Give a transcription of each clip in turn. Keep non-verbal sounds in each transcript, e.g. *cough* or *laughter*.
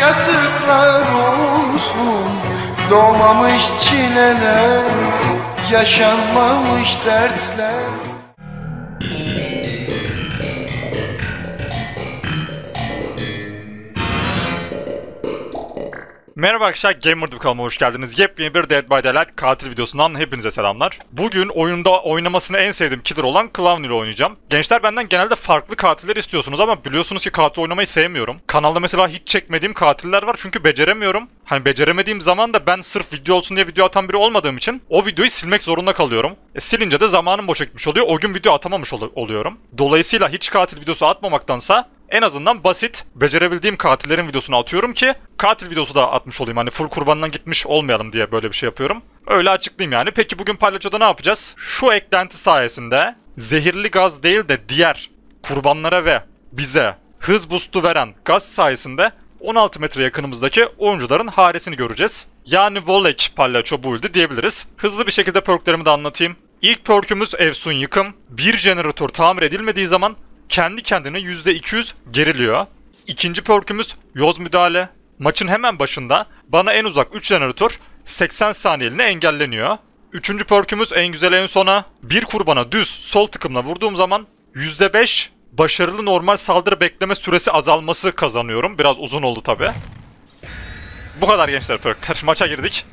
Yazıklar olsun. Doğmamış çileler Yaşanmamış dertler Merhaba arkadaşlar Gamer kanalıma hoş geldiniz. Yepyeni bir Dead by Daylight katil videosundan hepinize selamlar. Bugün oyunda oynamasını en sevdiğim killer olan Clown ile oynayacağım. Gençler benden genelde farklı katiller istiyorsunuz ama biliyorsunuz ki katil oynamayı sevmiyorum. Kanalda mesela hiç çekmediğim katiller var çünkü beceremiyorum. Hani beceremediğim zaman da ben sırf video olsun diye video atan biri olmadığım için o videoyu silmek zorunda kalıyorum. E, silince de zamanım boşa gitmiş oluyor. O gün video atamamış ol- oluyorum. Dolayısıyla hiç katil videosu atmamaktansa en azından basit, becerebildiğim katillerin videosunu atıyorum ki katil videosu da atmış olayım. Hani full kurbandan gitmiş olmayalım diye böyle bir şey yapıyorum. Öyle açıklayayım yani. Peki bugün palyaçoda ne yapacağız? Şu eklenti sayesinde zehirli gaz değil de diğer kurbanlara ve bize hız boost'u veren gaz sayesinde 16 metre yakınımızdaki oyuncuların haresini göreceğiz. Yani Volek palyaço build'i diyebiliriz. Hızlı bir şekilde perklerimi de anlatayım. İlk perkümüz Efsun Yıkım. Bir jeneratör tamir edilmediği zaman kendi kendine %200 geriliyor. İkinci perkümüz Yoz Müdahale. Maçın hemen başında bana en uzak 3 jeneratör 80 saniyeliğine engelleniyor. Üçüncü perkümüz en güzel en sona. Bir kurbana düz sol tıkımla vurduğum zaman %5 başarılı normal saldırı bekleme süresi azalması kazanıyorum. Biraz uzun oldu tabi. Bu kadar gençler perkler. *laughs* Maça girdik.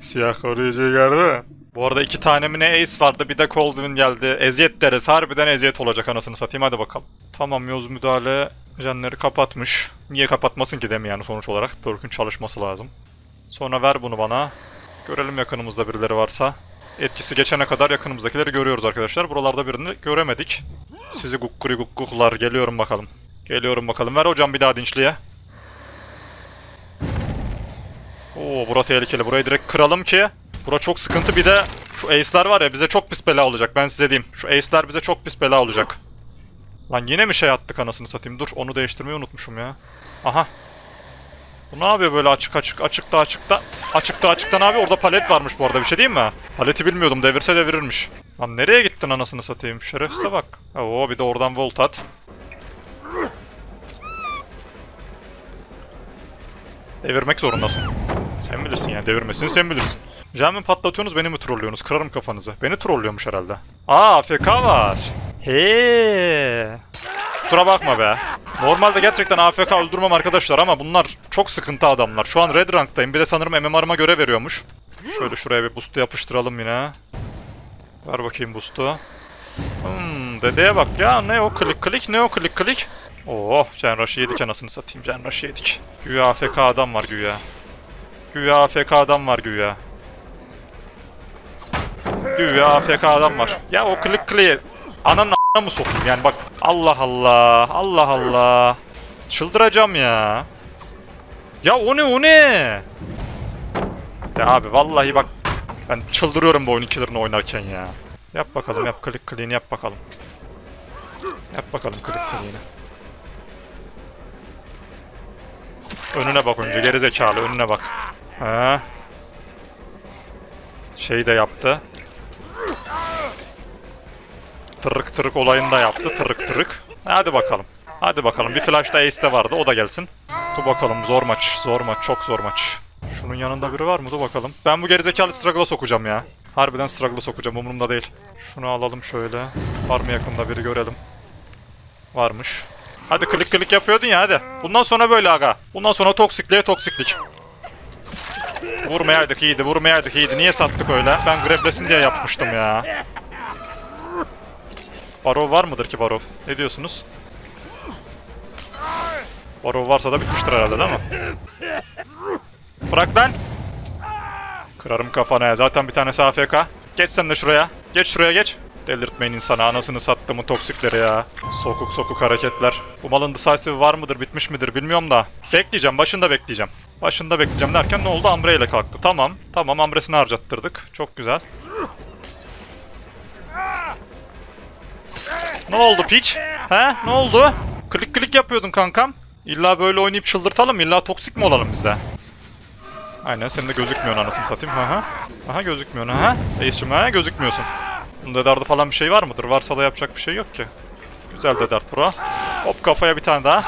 Siyah koruyucu geldi. Bu arada iki tane mi ne ace vardı bir de Coldwin geldi. Eziyet deriz. Harbiden eziyet olacak anasını satayım hadi bakalım. Tamam yoz müdahale jenleri kapatmış. Niye kapatmasın ki değil mi yani sonuç olarak? Perk'ün çalışması lazım. Sonra ver bunu bana. Görelim yakınımızda birileri varsa. Etkisi geçene kadar yakınımızdakileri görüyoruz arkadaşlar. Buralarda birini göremedik. Sizi gukkuri gukkuklar geliyorum bakalım. Geliyorum bakalım. Ver hocam bir daha dinçliye. Oo bura tehlikeli. Burayı direkt kıralım ki. Bura çok sıkıntı. Bir de şu ace'ler var ya bize çok pis bela olacak. Ben size diyeyim. Şu ace'ler bize çok pis bela olacak. Lan yine mi şey attık anasını satayım? Dur onu değiştirmeyi unutmuşum ya. Aha. Bu ne yapıyor böyle açık açık açıkta açıkta açıkta açıkta ne yapıyor? Orada palet varmış bu arada bir şey değil mi? Paleti bilmiyordum devirse devirirmiş. Lan nereye gittin anasını satayım? Şerefsize bak. Oo bir de oradan volt at. Devirmek zorundasın. Sen bilirsin yani devirmesini sen bilirsin. Cami patlatıyorsunuz beni mi trollüyorsunuz? Kırarım kafanızı. Beni trollüyormuş herhalde. Aa AFK var. He. Kusura bakma be. Normalde gerçekten AFK öldürmem arkadaşlar ama bunlar çok sıkıntı adamlar. Şu an red ranktayım. Bir de sanırım MMR'ıma göre veriyormuş. Şöyle şuraya bir boost'u yapıştıralım yine. Ver bakayım boost'u. Hmm, dedeye bak ya. Ne o klik klik ne o klik klik. Oh, Can Rush'ı yedik anasını satayım. Can Rush'ı yedik. Güya AFK adam var güya. Güya AFK adam var güya. Güya AFK adam var. Ya o klik kliğe ananın a**ına mı sokayım yani bak. Allah Allah. Allah Allah. Çıldıracağım ya. Ya o ne o ne? Ya abi vallahi bak. Ben çıldırıyorum bu oyun killer'ını oynarken ya. Yap bakalım yap klik kliğini yap bakalım. Yap bakalım klik kliğini. Önüne bak önce geri zekalı önüne bak. Ha. Şey de yaptı. Tırık tırık olayını da yaptı. Tırık tırık. Hadi bakalım. Hadi bakalım. Bir flash da Ace de vardı. O da gelsin. Dur bakalım. Zor maç. Zor maç. Çok zor maç. Şunun yanında biri var mı? Dur bakalım. Ben bu gerizekalı struggle'a sokacağım ya. Harbiden struggle'a sokacağım. Umurumda değil. Şunu alalım şöyle. Var mı yakında biri görelim. Varmış. Hadi klik klik yapıyordun ya hadi. Bundan sonra böyle aga. Bundan sonra toksikliğe toksiklik. Vurmayaydık iyiydi, vurmayaydık iyiydi. Niye sattık öyle? Ben grablesin diye yapmıştım ya. Barov var mıdır ki Barov? Ne diyorsunuz? Barov varsa da bitmiştir herhalde değil mi? Bırak lan! Kırarım kafana ya. Zaten bir tanesi AFK. Geç sen de şuraya. Geç şuraya geç. Delirtmeyin insana. Anasını sattığımın toksikleri ya. Sokuk sokuk hareketler. Bu malın decisive var mıdır bitmiş midir bilmiyorum da. Bekleyeceğim. Başında bekleyeceğim. Başında bekleyeceğim derken ne oldu? Ambre ile kalktı. Tamam. Tamam Ambre'sini harcattırdık. Çok güzel. Ne oldu piç? He? Ne oldu? Klik klik yapıyordun kankam. İlla böyle oynayıp çıldırtalım. İlla toksik mi olalım biz de? Aynen sen de gözükmüyorsun anasını satayım. Aha. Aha gözükmüyorsun. Aha. Reis'cim ha gözükmüyorsun. Bunun dedardı falan bir şey var mıdır? Varsa da yapacak bir şey yok ki. Güzel dedar pro. Hop kafaya bir tane daha.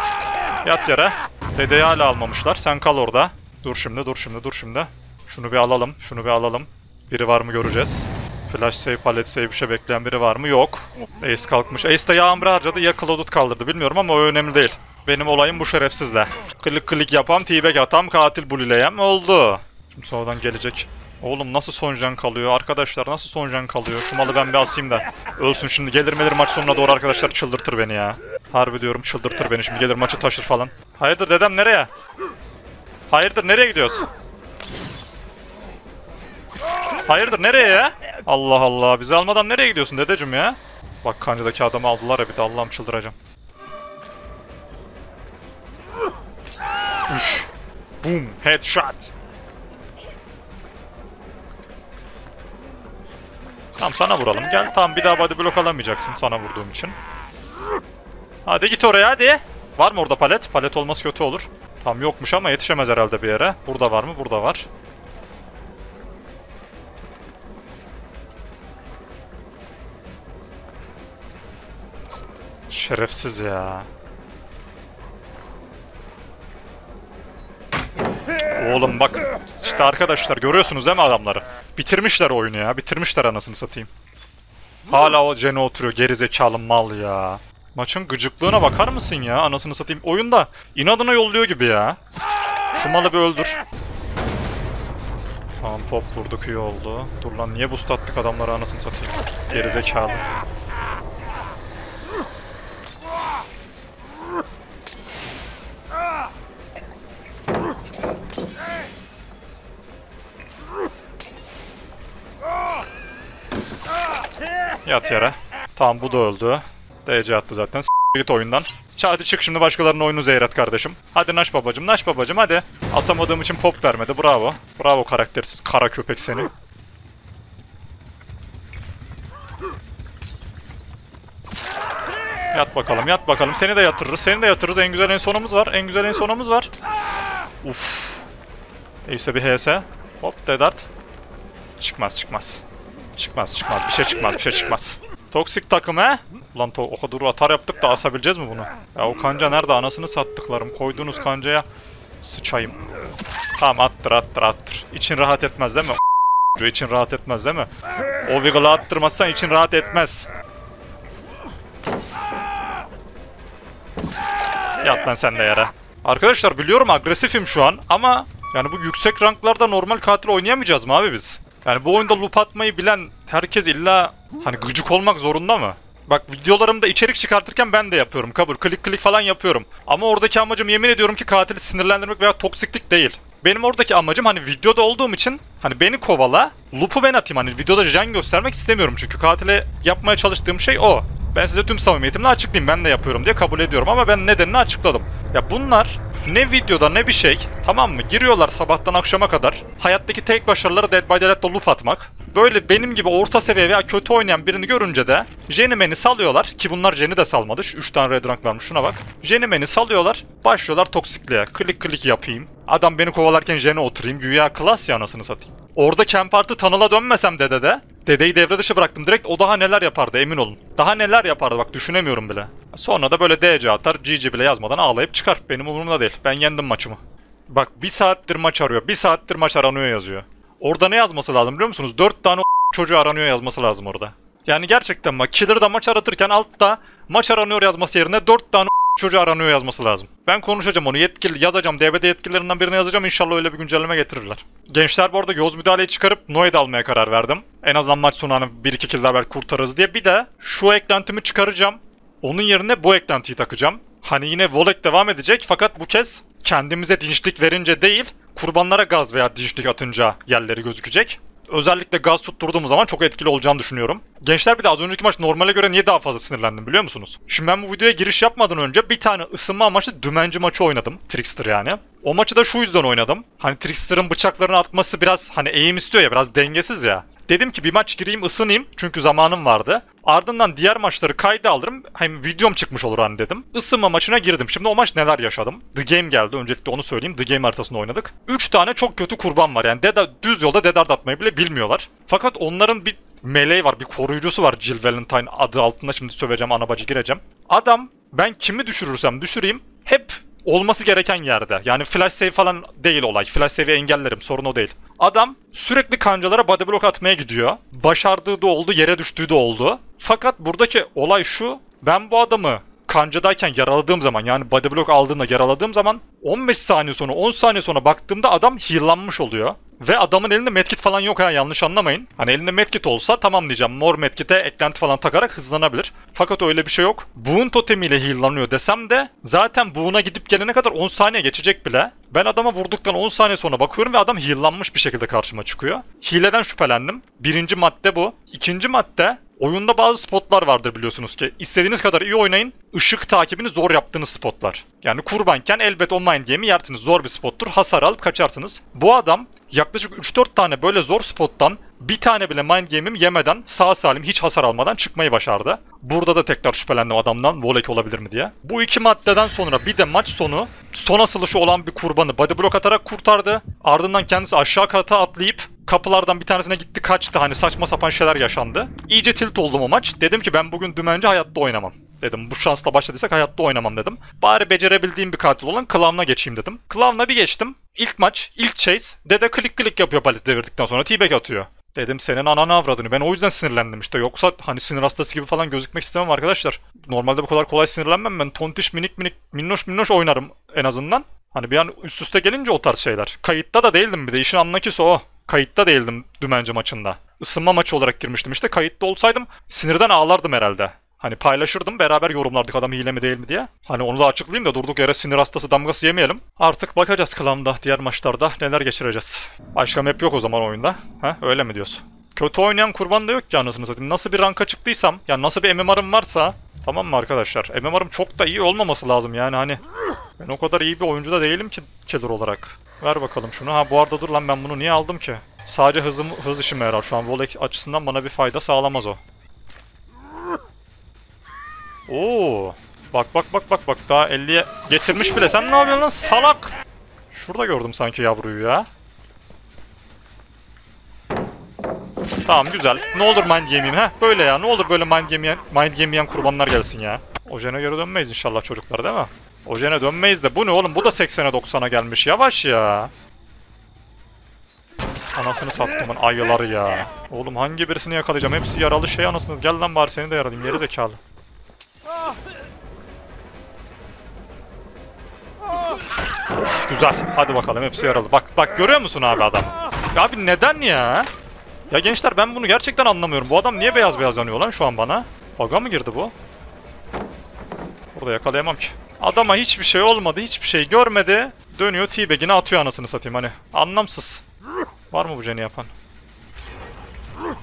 Yat yere. Dedeyi hala almamışlar. Sen kal orada. Dur şimdi, dur şimdi, dur şimdi. Şunu bir alalım, şunu bir alalım. Biri var mı göreceğiz. Flash save, palet save bir şey bekleyen biri var mı? Yok. Ace kalkmış. Ace de yağmur harcadı ya Cloud'u kaldırdı bilmiyorum ama o önemli değil. Benim olayım bu şerefsizle. Klik klik yapam, t atam, katil bulileyem oldu. Şimdi sonradan gelecek. Oğlum nasıl son can kalıyor? Arkadaşlar nasıl son can kalıyor? Şu malı ben bir asayım da. Ölsün şimdi. Gelir melir maç sonuna doğru arkadaşlar çıldırtır beni ya. Harbi diyorum çıldırtır beni şimdi. Gelir maçı taşır falan. Hayırdır dedem nereye? Hayırdır nereye gidiyoruz? Hayırdır nereye ya? Allah Allah bizi almadan nereye gidiyorsun dedeciğim ya? Bak kancadaki adamı aldılar ya bir de Allah'ım çıldıracağım. Üf. Boom headshot. Tamam sana vuralım gel. Tamam bir daha body block alamayacaksın sana vurduğum için. Hadi git oraya hadi. Var mı orada palet? Palet olması kötü olur. Tam yokmuş ama yetişemez herhalde bir yere. Burada var mı? Burada var. Şerefsiz ya. Oğlum bak işte arkadaşlar görüyorsunuz değil mi adamları? Bitirmişler oyunu ya. Bitirmişler anasını satayım. Hala o Jene oturuyor gerizekalı mal ya. Maçın gıcıklığına bakar mısın ya? Anasını satayım. Oyunda inadına yolluyor gibi ya. Şu malı bir öldür. Tamam pop vurduk iyi oldu. Dur lan niye boost attık adamlara anasını satayım. Gerizekalı. Yat yere. Tamam bu da öldü. DC attı zaten. Git oyundan. Hadi çık şimdi başkalarının oyunu zehret kardeşim. Hadi Naş babacım, Naş babacım hadi. Asamadığım için pop vermedi. Bravo. Bravo karaktersiz kara köpek seni. Yat bakalım, yat bakalım. Seni de yatırırız, seni de yatırırız. En güzel en sonumuz var. En güzel en sonumuz var. Uf. Neyse bir HS. Hop dedart. Çıkmaz çıkmaz. Çıkmaz çıkmaz. Bir şey çıkmaz bir şey çıkmaz. Toksik takım he? Ulan to o kadar atar yaptık da asabileceğiz mi bunu? Ya o kanca nerede? Anasını sattıklarım. Koyduğunuz kancaya sıçayım. Tamam attır attır attır. İçin rahat etmez değil mi? O için rahat etmez değil mi? O Wiggle'ı attırmazsan için rahat etmez. Yat lan sen de yere. Arkadaşlar biliyorum agresifim şu an ama yani bu yüksek ranklarda normal katil oynayamayacağız mı abi biz? Yani bu oyunda loop atmayı bilen herkes illa hani gıcık olmak zorunda mı? Bak videolarımda içerik çıkartırken ben de yapıyorum kabul. Klik klik falan yapıyorum. Ama oradaki amacım yemin ediyorum ki katili sinirlendirmek veya toksiklik değil. Benim oradaki amacım hani videoda olduğum için hani beni kovala, loop'u ben atayım hani videoda can göstermek istemiyorum çünkü katile yapmaya çalıştığım şey o. Ben size tüm samimiyetimle açıklayayım ben de yapıyorum diye kabul ediyorum ama ben nedenini açıkladım. Ya bunlar ne videoda ne bir şey tamam mı giriyorlar sabahtan akşama kadar hayattaki tek başarıları Dead by Daylight'ta loop atmak. Böyle benim gibi orta seviye veya kötü oynayan birini görünce de Jenny salıyorlar ki bunlar Jenny de salmadı. 3 tane red rank varmış şuna bak. Jenny salıyorlar başlıyorlar toksikliğe klik klik yapayım. Adam beni kovalarken Jenny oturayım güya klas ya anasını satayım. Orada camp artı Tanıl'a dönmesem dede de Dedeyi devre dışı bıraktım direkt o daha neler yapardı emin olun. Daha neler yapardı bak düşünemiyorum bile. Sonra da böyle DC atar GG bile yazmadan ağlayıp çıkar. Benim umurumda değil. Ben yendim maçımı. Bak bir saattir maç arıyor. Bir saattir maç aranıyor yazıyor. Orada ne yazması lazım biliyor musunuz? 4 tane *laughs* çocuğu aranıyor yazması lazım orada. Yani gerçekten bak Killer'da maç aratırken altta maç aranıyor yazması yerine 4 tane çocuğu aranıyor yazması lazım. Ben konuşacağım onu yetkili yazacağım. DBD yetkililerinden birine yazacağım. İnşallah öyle bir güncelleme getirirler. Gençler bu arada göz müdahaleyi çıkarıp Noed'i almaya karar verdim. En azından maç sonu hani 1-2 kill belki kurtarırız diye. Bir de şu eklentimi çıkaracağım. Onun yerine bu eklentiyi takacağım. Hani yine Volek devam edecek fakat bu kez kendimize dinçlik verince değil, kurbanlara gaz veya dinçlik atınca yerleri gözükecek özellikle gaz tutturduğum zaman çok etkili olacağını düşünüyorum. Gençler bir de az önceki maç normale göre niye daha fazla sinirlendim biliyor musunuz? Şimdi ben bu videoya giriş yapmadan önce bir tane ısınma amaçlı dümenci maçı oynadım. Trickster yani. O maçı da şu yüzden oynadım. Hani Trickster'ın bıçaklarını atması biraz hani eğim istiyor ya biraz dengesiz ya. Dedim ki bir maç gireyim ısınayım çünkü zamanım vardı. Ardından diğer maçları kayda alırım. Hem videom çıkmış olur hani dedim. Isınma maçına girdim. Şimdi o maç neler yaşadım? The Game geldi. Öncelikle onu söyleyeyim. The Game haritasında oynadık. 3 tane çok kötü kurban var. Yani deda, düz yolda dedard atmayı bile bilmiyorlar. Fakat onların bir meleği var. Bir koruyucusu var Jill Valentine adı altında. Şimdi söveceğim ana bacı gireceğim. Adam ben kimi düşürürsem düşüreyim hep olması gereken yerde. Yani flash save falan değil olay. Flash save'i engellerim. Sorun o değil. Adam sürekli kancalara body block atmaya gidiyor. Başardığı da oldu, yere düştüğü de oldu. Fakat buradaki olay şu. Ben bu adamı kancadayken yaraladığım zaman yani body block aldığında yaraladığım zaman 15 saniye sonra 10 saniye sonra baktığımda adam heal'lanmış oluyor. Ve adamın elinde medkit falan yok ha yanlış anlamayın. Hani elinde medkit olsa tamam diyeceğim mor medkite eklenti falan takarak hızlanabilir. Fakat öyle bir şey yok. Buğun totemiyle heal'lanıyor desem de zaten buğuna gidip gelene kadar 10 saniye geçecek bile. Ben adama vurduktan 10 saniye sonra bakıyorum ve adam heal'lanmış bir şekilde karşıma çıkıyor. Hileden şüphelendim. Birinci madde bu. İkinci madde Oyunda bazı spotlar vardır biliyorsunuz ki. İstediğiniz kadar iyi oynayın, ışık takibini zor yaptığınız spotlar. Yani kurbanken elbet o mind game'i yersiniz. Zor bir spottur. Hasar alıp kaçarsınız. Bu adam yaklaşık 3-4 tane böyle zor spottan bir tane bile mind game'im yemeden sağ salim hiç hasar almadan çıkmayı başardı. Burada da tekrar şüphelendim adamdan volek olabilir mi diye. Bu iki maddeden sonra bir de maç sonu son asılışı olan bir kurbanı body block atarak kurtardı. Ardından kendisi aşağı kata atlayıp kapılardan bir tanesine gitti kaçtı hani saçma sapan şeyler yaşandı. İyice tilt oldum o maç. Dedim ki ben bugün dümence hayatta oynamam. Dedim bu şansla başladıysak hayatta oynamam dedim. Bari becerebildiğim bir katil olan Clown'a geçeyim dedim. Clown'a bir geçtim. İlk maç, ilk chase. Dede klik klik yapıyor palet devirdikten sonra t atıyor. Dedim senin ananı avradını. Ben o yüzden sinirlendim işte. Yoksa hani sinir hastası gibi falan gözükmek istemem arkadaşlar. Normalde bu kadar kolay sinirlenmem. Ben tontiş minik minik minnoş minnoş oynarım en azından. Hani bir an üst üste gelince o tarz şeyler. Kayıtta da değildim bir de. işin anlakisi o. Kayıtta değildim dümenci maçında. Isınma maçı olarak girmiştim işte. Kayıtta olsaydım sinirden ağlardım herhalde. Hani paylaşırdım beraber yorumlardık adam hile mi değil mi diye. Hani onu da açıklayayım da durduk yere sinir hastası damgası yemeyelim. Artık bakacağız klanda diğer maçlarda neler geçireceğiz. Başka map yok o zaman oyunda. Ha öyle mi diyorsun? Kötü oynayan kurban da yok ki anasını satayım. Nasıl bir ranka çıktıysam, yani nasıl bir MMR'ım varsa Tamam mı arkadaşlar? MMR'ım çok da iyi olmaması lazım yani hani. Ben o kadar iyi bir oyuncu da değilim ki killer olarak. Ver bakalım şunu. Ha bu arada dur lan ben bunu niye aldım ki? Sadece hızım, hız işime yarar. Şu an volek açısından bana bir fayda sağlamaz o. Oo. Bak bak bak bak bak daha 50'ye getirmiş bile. Sen ne yapıyorsun lan salak? Şurada gördüm sanki yavruyu ya. Tamam güzel. Ne olur mind gameyim ha? Böyle ya. Ne olur böyle mind game mind game yiyen kurbanlar gelsin ya. Ojene geri dönmeyiz inşallah çocuklar değil mi? Ojene dönmeyiz de bu ne oğlum? Bu da 80'e 90'a gelmiş. Yavaş ya. Anasını sattımın ayıları ya. Oğlum hangi birisini yakalayacağım? Hepsi yaralı şey anasını. Gel lan bari seni de yaralayayım. Geri zekalı. Güzel. Hadi bakalım hepsi yaralı. Bak bak görüyor musun abi adam? Abi neden ya? Ya gençler ben bunu gerçekten anlamıyorum. Bu adam niye beyaz beyaz yanıyor lan şu an bana? Baga mı girdi bu? Burada yakalayamam ki. Adama hiçbir şey olmadı, hiçbir şey görmedi. Dönüyor T-Bag'ini atıyor anasını satayım hani. Anlamsız. Var mı bu jeni yapan?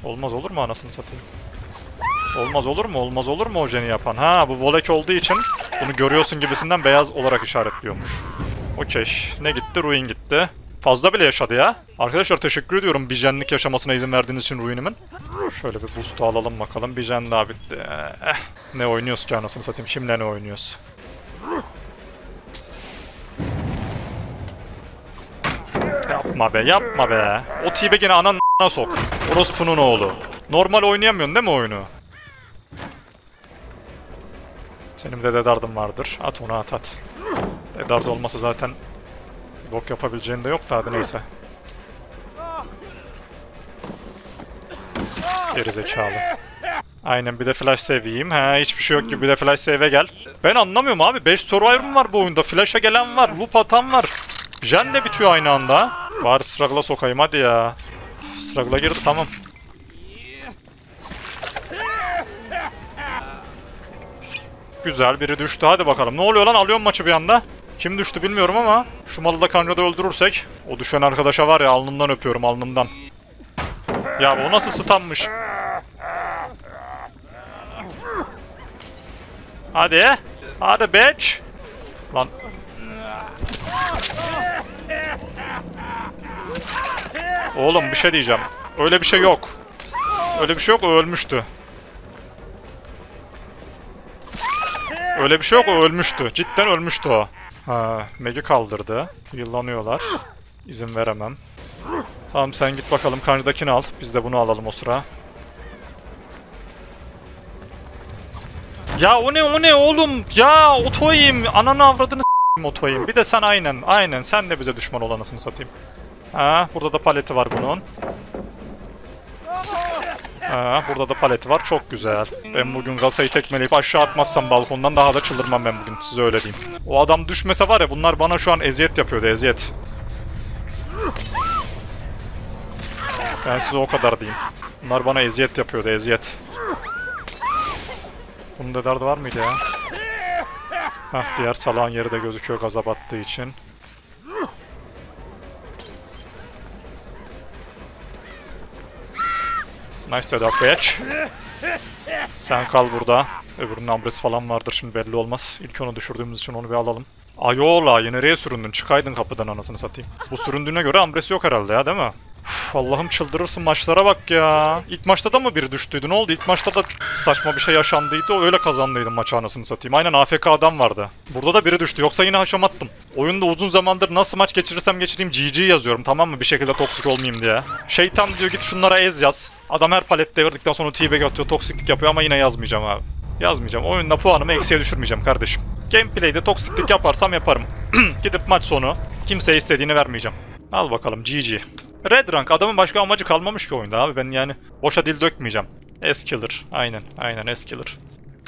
Olmaz olur mu anasını satayım? Olmaz olur mu? Olmaz olur mu o jeni yapan? Ha bu volek olduğu için bunu görüyorsun gibisinden beyaz olarak işaretliyormuş. Okey. Ne gitti? Ruin gitti. Fazla bile yaşadı ya. Arkadaşlar teşekkür ediyorum bijenlik yaşamasına izin verdiğiniz için Ruin'imin. Şöyle bir boost alalım bakalım. Bijen daha bitti. Eh, ne oynuyoruz ki anasını satayım. Kimle ne oynuyoruz? Yapma be yapma be. O tibe gene anan sok. Orospu'nun oğlu. Normal oynayamıyorsun değil mi oyunu? Senin de dedardın vardır. At onu at at. Dedard olmasa zaten bok yapabileceğin de yok da hadi neyse. Geri zekalı. Aynen bir de flash save yiyeyim. Ha hiçbir şey yok gibi bir de flash save'e gel. Ben anlamıyorum abi. 5 survivor var bu oyunda? Flash'a gelen var. Loop atan var. Jen de bitiyor aynı anda. Bari struggle'a sokayım hadi ya. Struggle'a girdi tamam. Güzel biri düştü hadi bakalım. Ne oluyor lan alıyorum maçı bir anda. Kim düştü bilmiyorum ama şu malı da kancada öldürürsek o düşen arkadaşa var ya alnından öpüyorum alnından. Ya o nasıl stunmış? Hadi. Hadi bitch. Lan. Oğlum bir şey diyeceğim. Öyle bir şey yok. Öyle bir şey yok o ölmüştü. Öyle bir şey yok o ölmüştü. Cidden ölmüştü o. Ha, Meg'i kaldırdı. Yıllanıyorlar. İzin veremem. Tamam sen git bakalım kancadakini al. Biz de bunu alalım o sıra. Ya o ne o ne oğlum? Ya otoyim. Ananı avradını s**eyim otoyim. Bir de sen aynen aynen sen de bize düşman olanasını satayım. Ha burada da paleti var bunun. Ha, burada da paleti var. Çok güzel. Ben bugün kasayı tekmeleyip aşağı atmazsam balkondan daha da çıldırmam ben bugün. Size öyle diyeyim. O adam düşmese var ya bunlar bana şu an eziyet yapıyordu eziyet. Ben size o kadar diyeyim. Bunlar bana eziyet yapıyordu eziyet. Bunun da derdi var mıydı ya? Hah diğer salağın yeri de gözüküyor gaza battığı için. Nice that bitch. Sen kal burada. Öbürünün ambresi falan vardır şimdi belli olmaz. İlk onu düşürdüğümüz için onu bir alalım. Ayola yine nereye süründün? Çıkaydın kapıdan anasını satayım. Bu süründüğüne göre ambresi yok herhalde ya değil mi? Üf, Allah'ım çıldırırsın maçlara bak ya. İlk maçta da mı biri düştüydü ne oldu? İlk maçta da saçma bir şey yaşandıydı. O öyle kazandıydım maçı anasını satayım. Aynen AFK adam vardı. Burada da biri düştü. Yoksa yine haşamattım. Oyunda uzun zamandır nasıl maç geçirirsem geçireyim GG yazıyorum tamam mı? Bir şekilde toksik olmayayım diye. Şeytan diyor git şunlara ez yaz. Adam her palet devirdikten sonra T-Bag atıyor, toksiklik yapıyor ama yine yazmayacağım abi. Yazmayacağım. Oyunda puanımı eksiye düşürmeyeceğim kardeşim. Gameplay'de toksiklik yaparsam yaparım. *clears throat* Gidip maç sonu kimseye istediğini vermeyeceğim. Al bakalım GG. Red rank adamın başka amacı kalmamış ki oyunda abi ben yani boşa dil dökmeyeceğim. S-Killer. Aynen aynen S-Killer.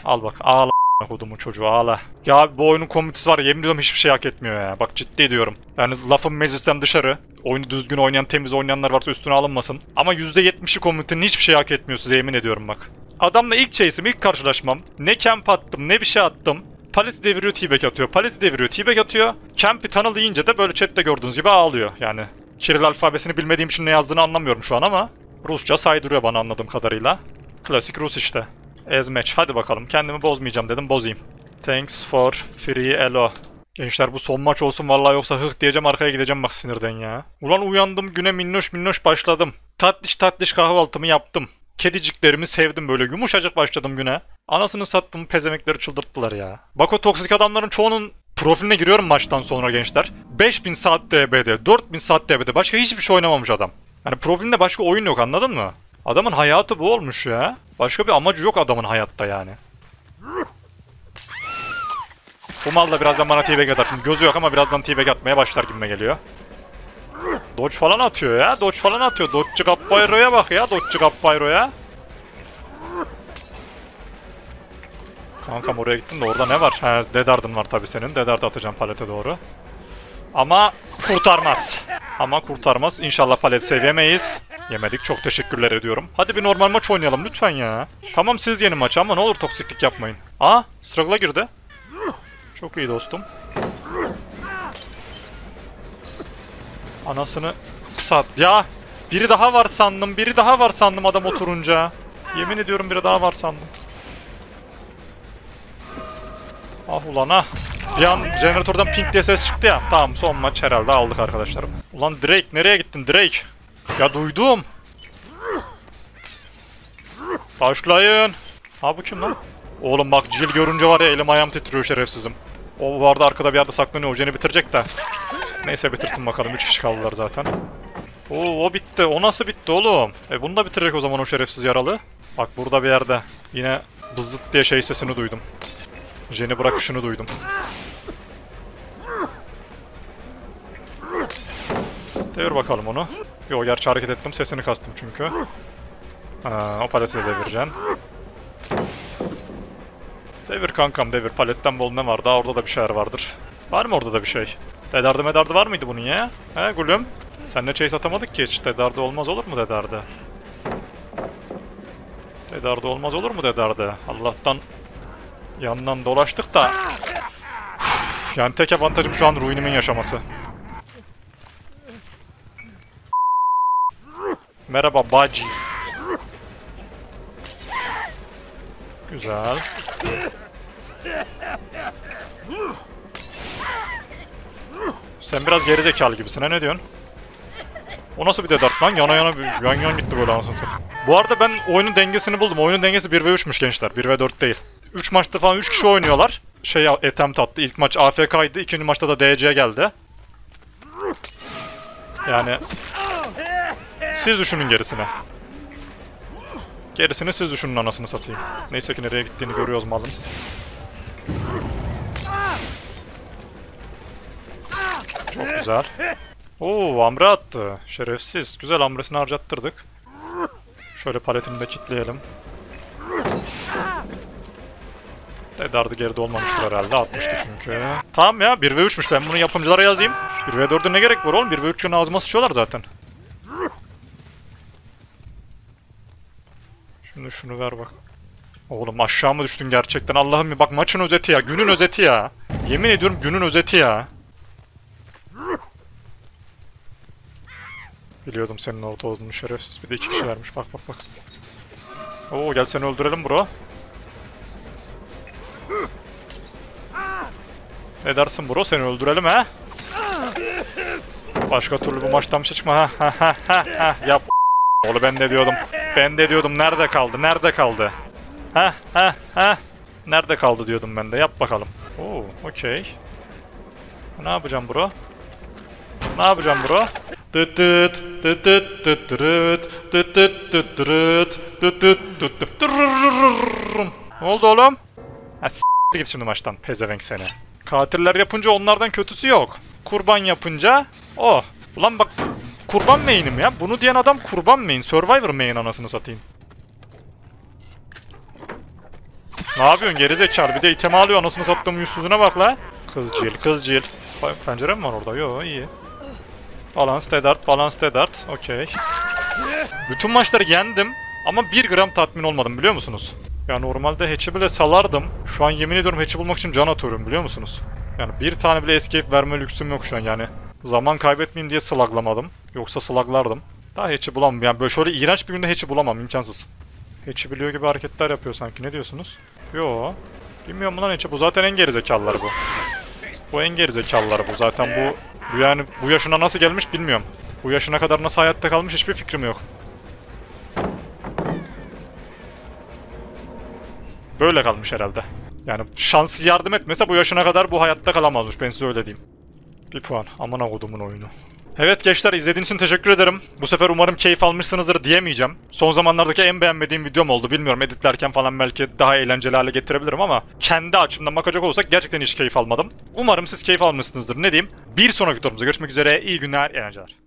Al bak ağla kodumu çocuğu ağla. Ya bu oyunun komitesi var yemin ediyorum hiçbir şey hak etmiyor ya. Bak ciddi diyorum. Yani lafın meclisten dışarı. Oyunu düzgün oynayan temiz oynayanlar varsa üstüne alınmasın. Ama %70'i komitenin hiçbir şey hak etmiyor size yemin ediyorum bak. Adamla ilk chase'im ilk karşılaşmam. Ne camp attım ne bir şey attım. Paleti deviriyor T-Bag atıyor. Paleti deviriyor T-Bag atıyor. Camp'i tanılayınca da böyle chatte gördüğünüz gibi ağlıyor yani. Kiril alfabesini bilmediğim için ne yazdığını anlamıyorum şu an ama Rusça saydırıyor bana anladığım kadarıyla. Klasik Rus işte. As match. Hadi bakalım. Kendimi bozmayacağım dedim. Bozayım. Thanks for free elo. Gençler bu son maç olsun vallahi yoksa hıh diyeceğim arkaya gideceğim bak sinirden ya. Ulan uyandım güne minnoş minnoş başladım. Tatlış tatlış kahvaltımı yaptım. Kediciklerimi sevdim böyle yumuşacık başladım güne. Anasını sattım pezemekleri çıldırttılar ya. Bak o toksik adamların çoğunun profiline giriyorum maçtan sonra gençler. 5000 saat DB'de, 4000 saat DB'de başka hiçbir şey oynamamış adam. Yani profilinde başka oyun yok anladın mı? Adamın hayatı bu olmuş ya. Başka bir amacı yok adamın hayatta yani. Bu mal da birazdan bana T-Bag atar. Şimdi gözü yok ama birazdan T-Bag atmaya başlar gibime geliyor. Dodge falan atıyor ya. Dodge falan atıyor. Dodge Cappairo'ya bak ya. Dodge Cappairo'ya. Kankam oraya gittin de orada ne var? He, Dedard'ın var tabii senin. Dedard atacağım palete doğru. Ama kurtarmaz. Ama kurtarmaz. İnşallah palet sevemeyiz. Yemedik. Çok teşekkürler ediyorum. Hadi bir normal maç oynayalım lütfen ya. Tamam siz yeni maç ama ne olur toksiklik yapmayın. Aa, struggle'a girdi. Çok iyi dostum. Anasını sat. Ya biri daha var sandım. Biri daha var sandım adam oturunca. Yemin ediyorum biri daha var sandım. Ah ulan ah. Bir an jeneratörden pink diye ses çıktı ya. Tamam son maç herhalde aldık arkadaşlarım. Ulan Drake nereye gittin Drake? Ya duydum. Taşlayın. Ha bu kim lan? Oğlum bak Jill görünce var ya elim ayağım titriyor şerefsizim. O vardı arkada bir yerde saklanıyor. O jeni bitirecek de. Neyse bitirsin bakalım. 3 kişi kaldılar zaten. Oo o bitti. O nasıl bitti oğlum? E bunu da bitirecek o zaman o şerefsiz yaralı. Bak burada bir yerde. Yine bızıt diye şey sesini duydum. Jen'i bırakışını duydum. Devir bakalım onu. Yo gerçi hareket ettim sesini kastım çünkü. Ha, o paleti de devireceksin. Devir kankam devir. Paletten bol ne var? Daha orada da bir şeyler vardır. Var mı orada da bir şey? Dedardı medardı var mıydı bunun ya? He gülüm? Sen ne chase atamadık ki hiç. Dedardı olmaz olur mu dedardı? Dedardı olmaz olur mu dedardı? Allah'tan yandan dolaştık da. Üf, yani tek avantajım şu an ruinimin yaşaması. Merhaba Baci. Güzel. Sen biraz gerizekalı gibisin ha ne diyorsun? O nasıl bir dedart lan? Yana yana yan yan gitti böyle anasını satayım. Bu arada ben oyunun dengesini buldum. Oyunun dengesi 1 ve 3'müş gençler. 1 ve 4 değil. 3 maçta falan 3 kişi oynuyorlar. Şey attempt attı. İlk maç AFK'ydı. ikinci maçta da DC geldi. Yani siz düşünün gerisini. Gerisini siz düşünün anasını satayım. Neyse ki nereye gittiğini görüyoruz malın. Çok güzel. Oo amre attı. Şerefsiz. Güzel amresini harcattırdık. Şöyle paletini de kitleyelim. Edardı geride olmamıştır herhalde. Atmıştı çünkü. Tamam ya 1 ve 3'müş. Ben bunu yapımcılara yazayım. 1 ve 4'e ne gerek var oğlum? 1 ve 3'ün ağzıma sıçıyorlar zaten. Şimdi şunu ver bak. Oğlum aşağı mı düştün gerçekten? Allah'ım ya bak maçın özeti ya. Günün özeti ya. Yemin ediyorum günün özeti ya. Biliyordum senin orada olduğunu şerefsiz. Bir de iki kişi vermiş. Bak bak bak. Oo gel seni öldürelim bro. Ne dersin bro seni öldürelim ha? Başka türlü bu maçtan bir şey çıkma ha ha ha ha yap. Oğlu ben de diyordum. Ben de diyordum nerede kaldı nerede kaldı? Ha ha ha. Nerede kaldı diyordum ben de yap bakalım. Oo okey. Ne yapacağım bro? Ne yapacağım bro? Tıt tıt tıt tıt tıt tırıt tıt tıt tıt tırıt tıt tıt tıt tıt Ne oldu oğlum? Ha s*** git şimdi maçtan pezevenk seni. Katiller yapınca onlardan kötüsü yok. Kurban yapınca o. Oh. Ulan bak kurban main'im ya. Bunu diyen adam kurban main. Survivor main anasını satayım. Ne yapıyorsun gerizekalı? Bir de item alıyor anasını sattığım yüzsüzüne bak la. Kızcil kızcil. Pencere mi var orada? Yo iyi. Balans dedart balans dedart. Okey. Bütün maçları yendim. Ama bir gram tatmin olmadım biliyor musunuz? Ya normalde hatch'i bile salardım. Şu an yemin ediyorum hatch'i bulmak için can atıyorum biliyor musunuz? Yani bir tane bile escape verme lüksüm yok şu an yani. Zaman kaybetmeyeyim diye slaglamadım. Yoksa slaglardım. Daha hatch'i bulamam. Yani böyle şöyle iğrenç bir günde hatch'i bulamam. imkansız. Hatch'i biliyor gibi hareketler yapıyor sanki. Ne diyorsunuz? Yo. Bilmiyorum lan hatch'i. Bu zaten en gerizekalılar bu. Bu en gerizekalılar bu. Zaten bu, bu yani bu yaşına nasıl gelmiş bilmiyorum. Bu yaşına kadar nasıl hayatta kalmış hiçbir fikrim yok. Böyle kalmış herhalde. Yani şansı yardım etmese bu yaşına kadar bu hayatta kalamazmış ben size öyle diyeyim. Bir puan. Aman akodumun oyunu. Evet gençler izlediğiniz için teşekkür ederim. Bu sefer umarım keyif almışsınızdır diyemeyeceğim. Son zamanlardaki en beğenmediğim videom oldu. Bilmiyorum editlerken falan belki daha eğlenceli hale getirebilirim ama kendi açımdan bakacak olursak gerçekten hiç keyif almadım. Umarım siz keyif almışsınızdır. Ne diyeyim? Bir sonraki videomuzda görüşmek üzere. İyi günler, eğlenceler.